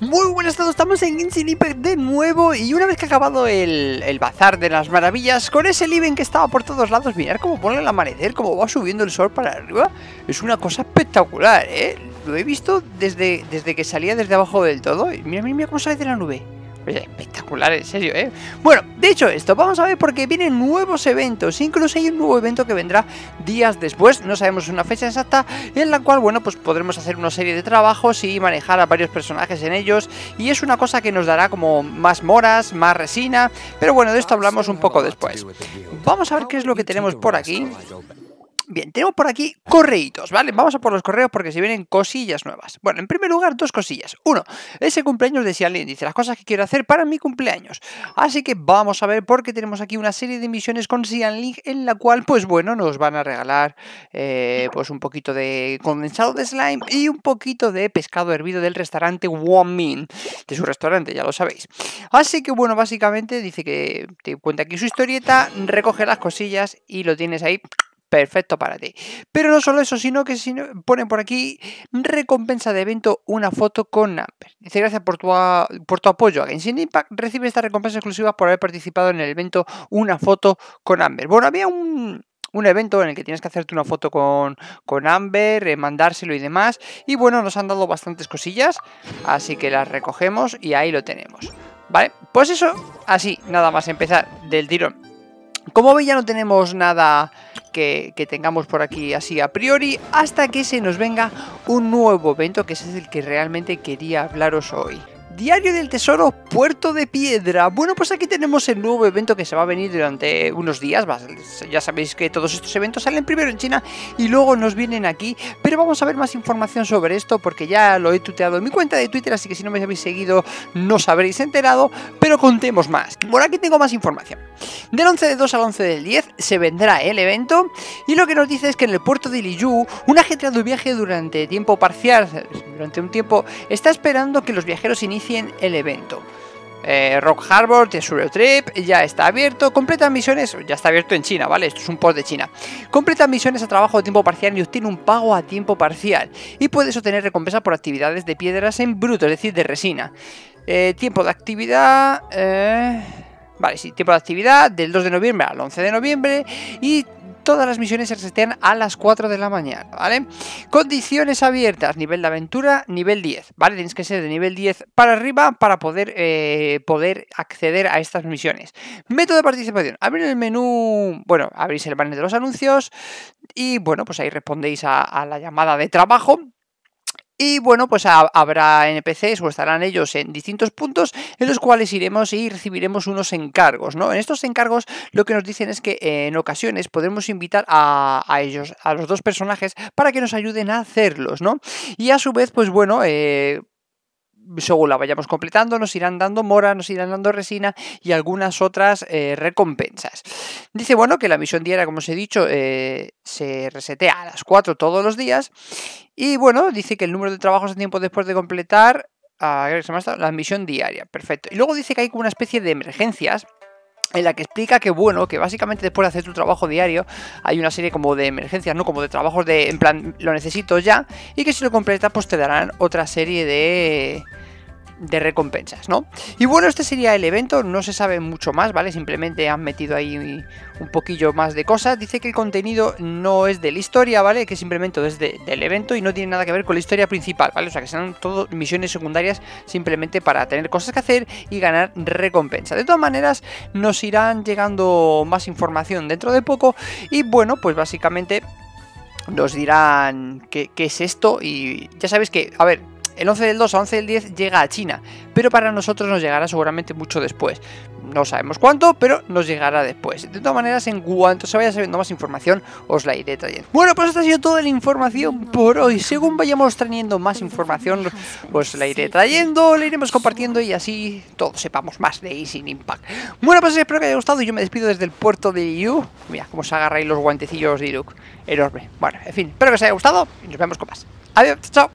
Muy buenas a todos, estamos en Genshin Impact de nuevo y una vez que ha acabado el, el bazar de las maravillas con ese living que estaba por todos lados, mirar cómo pone el amanecer, cómo va subiendo el sol para arriba, es una cosa espectacular, ¿eh? Lo he visto desde, desde que salía desde abajo del todo y mira, mira, mira cómo sale de la nube. Espectacular, en serio, ¿eh? Bueno, dicho esto, vamos a ver porque vienen nuevos eventos. Incluso hay un nuevo evento que vendrá días después. No sabemos una fecha exacta en la cual, bueno, pues podremos hacer una serie de trabajos y manejar a varios personajes en ellos. Y es una cosa que nos dará como más moras, más resina. Pero bueno, de esto hablamos un poco después. Vamos a ver qué es lo que tenemos por aquí. Bien, tenemos por aquí correitos, ¿vale? Vamos a por los correos porque se vienen cosillas nuevas. Bueno, en primer lugar, dos cosillas. Uno, ese cumpleaños de Xianlin. Dice las cosas que quiero hacer para mi cumpleaños. Así que vamos a ver porque tenemos aquí una serie de misiones con Xianlin en la cual, pues bueno, nos van a regalar eh, pues un poquito de condensado de slime y un poquito de pescado hervido del restaurante Min, de su restaurante, ya lo sabéis. Así que bueno, básicamente dice que te cuenta aquí su historieta, recoge las cosillas y lo tienes ahí perfecto para ti. Pero no solo eso, sino que si ponen por aquí recompensa de evento una foto con Amber. Dice gracias por tu, por tu apoyo a Genshin Impact. Recibe esta recompensa exclusiva por haber participado en el evento una foto con Amber. Bueno, había un, evento en el que tienes que hacerte una foto con, con Amber, eh, mandárselo y demás. Y bueno, nos han dado bastantes cosillas, así que las recogemos y ahí lo tenemos. ¿Vale? Pues eso, así, nada más empezar del tirón. Como veis ya no tenemos nada que, tengamos por aquí así a priori hasta que se nos venga un nuevo evento que es el que realmente quería hablaros hoy. Diario del Tesoro, Puerto de Piedra. Bueno, pues aquí tenemos el nuevo evento que se va a venir durante unos días. Ya sabéis que todos estos eventos salen primero en China y luego nos vienen aquí. Pero vamos a ver más información sobre esto porque ya lo he tuteado en mi cuenta de Twitter, así que si no me habéis seguido no os habréis enterado. Pero contemos más. Por aquí tengo más información. Del 11 de 2 al 11 del 10 se vendrá el evento y lo que nos dice es que en el puerto de Liyu, un ajetreado viaje durante tiempo parcial, durante un tiempo, está esperando que los viajeros inicien el evento. Eh, Rock Harbor, Tesoro Trip, ya está abierto. Completa misiones, ya está abierto en China, ¿vale? Esto es un post de China. Completa misiones a trabajo de tiempo parcial y obtiene un pago a tiempo parcial. Y puedes obtener recompensa por actividades de piedras en bruto, es decir, de resina. Eh, tiempo de actividad. Eh, vale, sí, tiempo de actividad del 2 de noviembre al 11 de noviembre. Y todas las misiones se resetean a las 4 de la mañana, ¿vale? Condiciones abiertas, nivel de aventura, nivel 10, ¿vale? Tienes que ser de nivel 10 para arriba para poder, eh, poder acceder a estas misiones. Método de participación, abrir el menú, bueno, abrís el panel de los anuncios y bueno, pues ahí respondéis a la llamada de trabajo y bueno, pues habrá NPCs o estarán ellos en distintos puntos en los cuales iremos y recibiremos unos encargos, ¿no? En estos encargos lo que nos dicen es que en ocasiones podremos invitar a, ellos, a los dos personajes, para que nos ayuden a hacerlos, ¿no? Y a su vez, pues bueno, eh, según la vayamos completando, nos irán dando mora, nos irán dando resina y algunas otras eh, recompensas. Dice, bueno, que la misión diaria, como os he dicho, eh, se resetea a las 4 todos los días. Y bueno, dice que el número de trabajos a tiempo después de completar ah, la misión diaria. Perfecto. Y luego dice que hay una especie de emergencias en la que explica que bueno, que básicamente después de hacer tu trabajo diario hay una serie como de emergencias, ¿no? Como de trabajos de, en plan, lo necesito ya, y que si lo completas pues te darán otra serie de de recompensas, ¿no? Y bueno, este sería el evento, no se sabe mucho más, ¿vale? Simplemente han metido ahí un poquillo más de cosas. Dice que el contenido no es de la historia, ¿vale? Que simplemente es del evento y no tiene nada que ver con la historia principal, ¿vale? O sea, que serán todo misiones secundarias simplemente para tener cosas que hacer y ganar recompensa. De todas maneras, nos irán llegando más información dentro de poco y bueno, pues básicamente nos dirán qué es esto y ya sabéis que, a ver, el 11 del 2 a 11 del 10 llega a China, pero para nosotros nos llegará seguramente mucho después. No sabemos cuánto, pero nos llegará después. De todas maneras, en cuanto se vaya sabiendo más información, os la iré trayendo. Bueno, pues esta ha sido toda la información por hoy. Según vayamos trayendo más información, pues la iré trayendo, la iremos compartiendo y así todos sepamos más de Easy Impact. Bueno, pues espero que haya gustado. Yo me despido desde el puerto de Yu. Mira cómo se agarra ahí los guantecillos de Iruk. Enorme. Bueno, en fin, espero que os haya gustado y nos vemos con más. Adiós, chao.